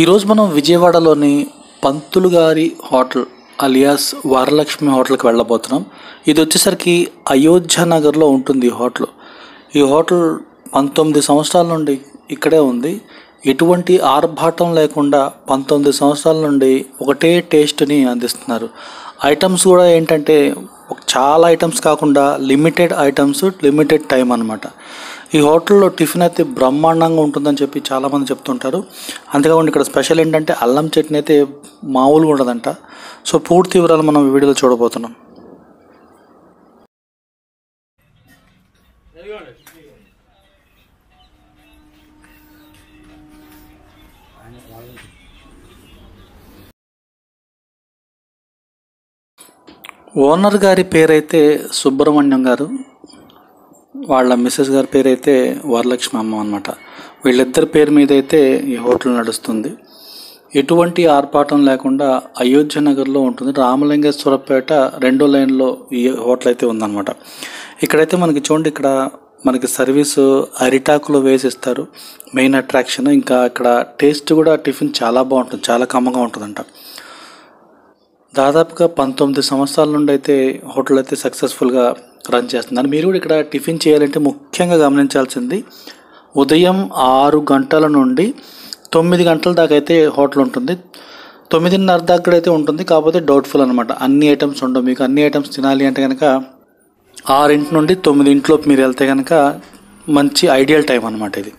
ఈరోజు మనం విజయవాడలోని పంతులు గారి హోటల్ అలియాస్ వరలక్ష్మి హోటల్కి వెళ్ళబోతున్నాం. ఇది వచ్చేసరికి అయోధ్య నగర్లో ఉంటుంది ఈ హోటల్. ఈ హోటల్ పంతొమ్మిది సంవత్సరాల నుండి ఇక్కడే ఉంది. ఎటువంటి ఆర్భాటం లేకుండా పంతొమ్మిది సంవత్సరాల నుండి ఒకటే టేస్ట్ని అందిస్తున్నారు. ఐటమ్స్ కూడా ఏంటంటే చాలా ఐటమ్స్ కాకుండా లిమిటెడ్ ఐటమ్స్ లిమిటెడ్ టైం అన్నమాట. ఈ హోటల్లో టిఫిన్ అయితే బ్రహ్మాండంగా ఉంటుందని చెప్పి చాలామంది చెప్తుంటారు. అంతేకాకుండా ఇక్కడ స్పెషల్ ఏంటంటే అల్లం చట్నీ అయితే మామూలుగా ఉండదంట. సో పూర్తి వివరాలు మనం వీడియోలో చూడబోతున్నాం. ఓనర్ గారి పేరైతే సుబ్రహ్మణ్యం గారు. వాళ్ళ మిస్సెస్ గారి పేరైతే వరలక్ష్మి అమ్మ అనమాట వీళ్ళిద్దరి పేరు మీద అయితే ఈ హోటల్ నడుస్తుంది. ఎటువంటి ఆర్పాటం లేకుండా అయోధ్య నగర్లో ఉంటుంది. రామలింగేశ్వరపేట రెండో లైన్లో ఈ హోటల్ అయితే ఉందన్నమాట. ఇక్కడైతే మనకి చూడండి ఇక్కడ మనకి సర్వీసు అరిటాకులో వేసి ఇస్తారు మెయిన్ అట్రాక్షన్. ఇంకా ఇక్కడ టేస్ట్ కూడా టిఫిన్ చాలా బాగుంటుంది. చాలా కమ్మగా ఉంటుందంట. దాదాపుగా పంతొమ్మిది సంవత్సరాల నుండి అయితే హోటల్ అయితే సక్సెస్ఫుల్గా రన్ చేస్తున్నారు. మీరు కూడా ఇక్కడ టిఫిన్ చేయాలంటే ముఖ్యంగా గమనించాల్సింది ఉదయం ఆరు గంటల నుండి తొమ్మిది గంటల దాకా అయితే హోటల్ ఉంటుంది. తొమ్మిదిన్నర దాకా అయితే ఉంటుంది కాకపోతే డౌట్ఫుల్ అనమాట అన్ని ఐటమ్స్ ఉండవు. మీకు అన్ని ఐటమ్స్ తినాలి అంటే కనుక ఆరింటి నుండి తొమ్మిదింటిలోపు మీరు వెళ్తే కనుక మంచి ఐడియల్ టైం అనమాట ఇది.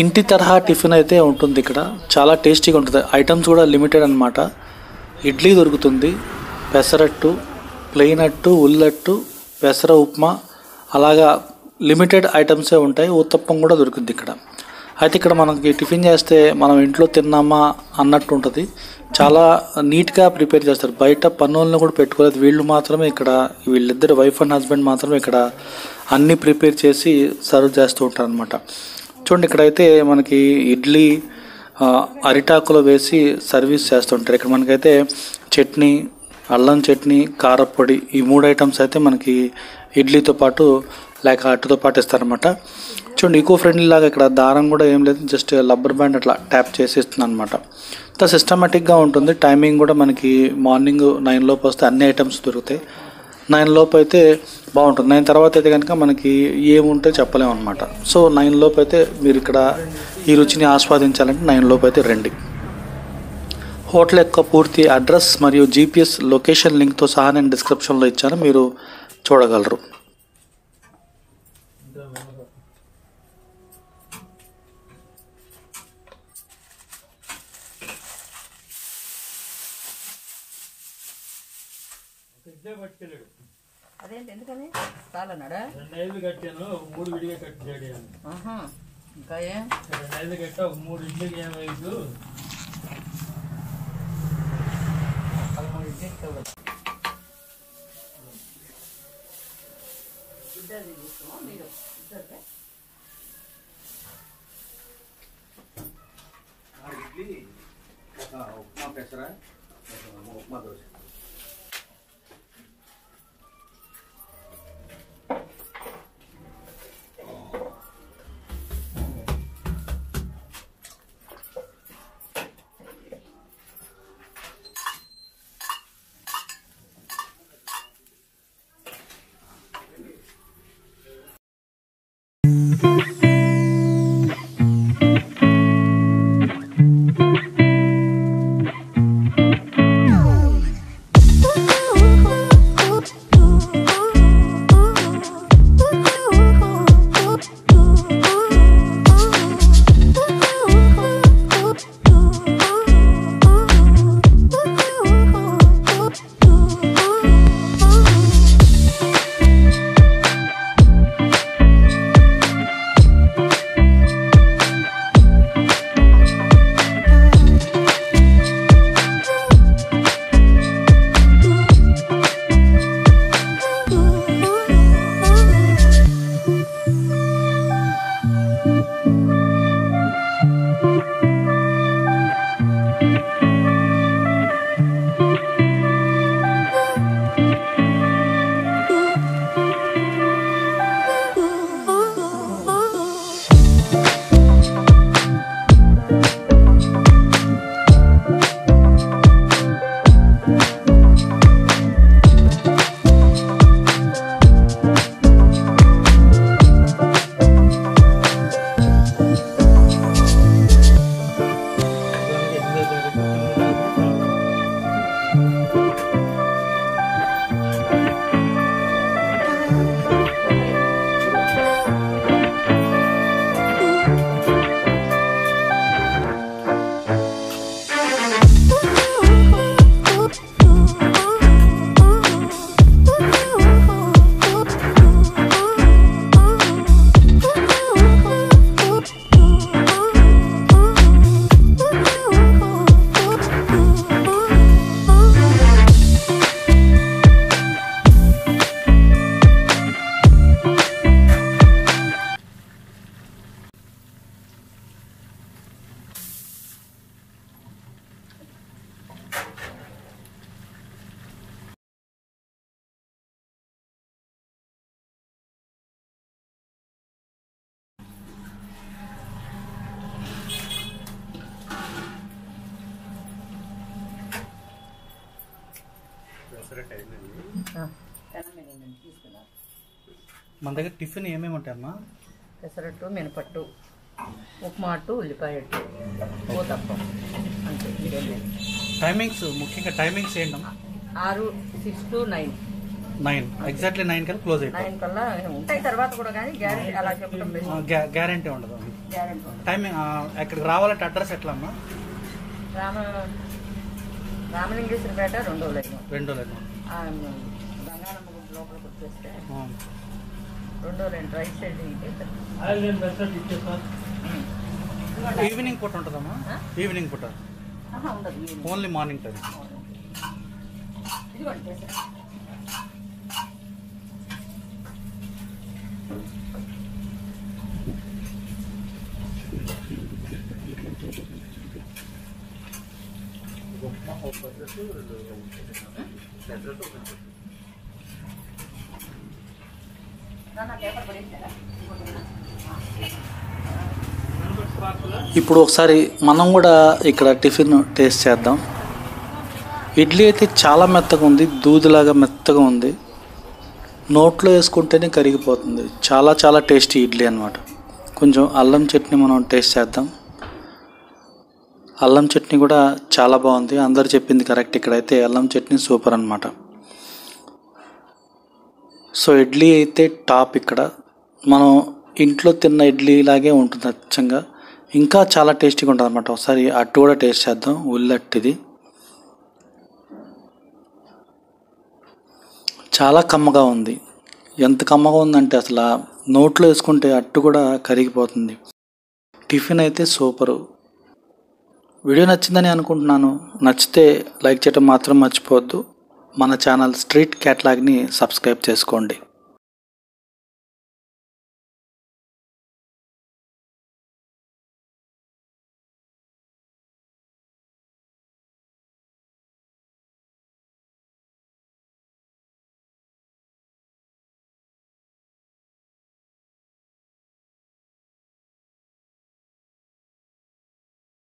ఇంటి తరహా టిఫిన్ అయితే ఉంటుంది ఇక్కడ. చాలా టేస్టీగా ఉంటుంది. ఐటమ్స్ కూడా లిమిటెడ్ అనమాట ఇడ్లీ దొరుకుతుంది పెసరట్టు ప్లెయిన్ అట్టు ఉల్లట్టు పెసర ఉప్మా అలాగా లిమిటెడ్ ఐటమ్సే ఉంటాయి. ఉత్తప్పం కూడా దొరుకుతుంది ఇక్కడ. అయితే ఇక్కడ మనకి టిఫిన్ చేస్తే మనం ఇంట్లో తిన్నామా అన్నట్టు ఉంటుంది. చాలా నీట్గా ప్రిపేర్ చేస్తారు. బయట పన్నులను కూడా పెట్టుకోలేదు. వీళ్ళు మాత్రమే ఇక్కడ వీళ్ళిద్దరు వైఫ్ అండ్ హస్బెండ్ మాత్రమే ఇక్కడ అన్నీ ప్రిపేర్ చేసి సర్వ్ చేస్తూ ఉంటారు అనమాట చూడండి ఇక్కడైతే మనకి ఇడ్లీ అరిటాకులో వేసి సర్వీస్ చేస్తుంటారు ఇక్కడ మనకైతే చట్నీ అల్లం చట్నీ కారపొడి ఈ మూడు ఐటమ్స్ అయితే మనకి ఇడ్లీతో పాటు లేక అట్టుతో పాటు ఇస్తారనమాట చూడండి ఈకో ఫ్రెండ్లీ లాగా ఇక్కడ దారం కూడా ఏం లేదు జస్ట్ రబ్బర్ బ్యాండ్ అట్లా ట్యాప్ చేసి ఇస్తుంది అనమాట ఇంత సిస్టమేటిక్గా ఉంటుంది. టైమింగ్ కూడా మనకి మార్నింగ్ నైన్ లోపు వస్తే అన్ని ఐటమ్స్ దొరుకుతాయి. నైన్ లోపు అయితే బాగుంటుంది. నైన్ తర్వాత అయితే కనుక మనకి ఏముంటే చెప్పలేము అనమాట సో నైన్ లోపు అయితే మీరు ఇక్కడ ఈ రుచిని ఆస్వాదించాలంటే నైన్ లోపు అయితే రండి. హోటల్ యొక్క పూర్తి అడ్రస్ మరియు జీపీఎస్ లొకేషన్ లింక్తో సహా నేను డిస్క్రిప్షన్లో ఇచ్చాను. మీరు చూడగలరు. పట్టుకెళ్ళాడు. అదేంటి ఎందుకని? రెండు ఐదు కట్టాను మూడు విడిగా కట్టాడు. ఇంకా ఏం? రెండు ఐదు కట్టా మూడు ఇంటికి పదమూడు ఇద్దరిదే? ఉప్మా పెసర ఉప్మా దోశ. మన దగ్గర టిఫిన్ ఏమేమి ఉంటాయమ్మా పెసరట్టు మినపట్టు ఉప్మా అట్టు ఉల్లిపాయ అట్టు ఊతప్పం అంతే టైమింగ్స్ ముఖ్యంగా టైమింగ్స్ ఏంటమ్మా ఆరు six to nine. Nine. Exactly nine కల్లా క్లోజ్ అయిపోతుంది. నైన్ కల్లా ఉంటాయి తర్వాత కూడా కానీ గ్యారెంటీ అలా చెప్పడం గ్యారంటీ ఉండదు. టైమింగ్ ఎక్కడికి రావాలంటే అడ్రస్ ఎట్లా అమ్మా రామ రామలింగేశ్వరపేట రెండో లైన్. రెండో లేదు లోపలికి వచ్చేస్తే రెండో లైన్ రైట్ సైడ్ ఇచ్చేస్తాను ఈవినింగ్ పూట ఉంటుందమ్మా? ఈవినింగ్ పూట. Only morning time. ఇదిగోండి పెసరట్టు. ఇప్పుడు ఒకసారి మనం కూడా ఇక్కడ టిఫిన్ టేస్ట్ చేద్దాం. ఇడ్లీ అయితే చాలా మెత్తగా ఉంది దూదిలాగా మెత్తగా ఉంది. నోట్లో వేసుకుంటేనే కరిగిపోతుంది. చాలా చాలా టేస్టీ ఇడ్లీ అనమాట కొంచెం అల్లం చట్నీ మనం టేస్ట్ చేద్దాం. అల్లం చట్నీ కూడా చాలా బాగుంది. అందరు చెప్పింది కరెక్ట్. ఇక్కడైతే అల్లం చట్నీ సూపర్ అనమాట సో ఇడ్లీ అయితే టాప్ ఇక్కడ. మనం ఇంట్లో తిన్న ఇడ్లీ లాగే ఉంటుంది అచ్చంగా. ఇంకా చాలా టేస్టీగా ఉంటుంది అనమాట ఒకసారి అట్టు కూడా టేస్ట్ చేద్దాం. ఉల్లట్టిది. చాలా కమ్మగా ఉంది. ఎంత కమ్మగా ఉందంటే అసలు నోట్లో వేసుకుంటే అట్టు కూడా కరిగిపోతుంది. టిఫిన్ అయితే సూపరు. వీడియో నచ్చిందని అనుకుంటున్నాను. నచ్చితే లైక్ చేయటం మాత్రం మర్చిపోవద్దు. మన ఛానల్ స్ట్రీట్ క్యాట్లాగ్ని సబ్స్క్రైబ్ చేసుకోండి.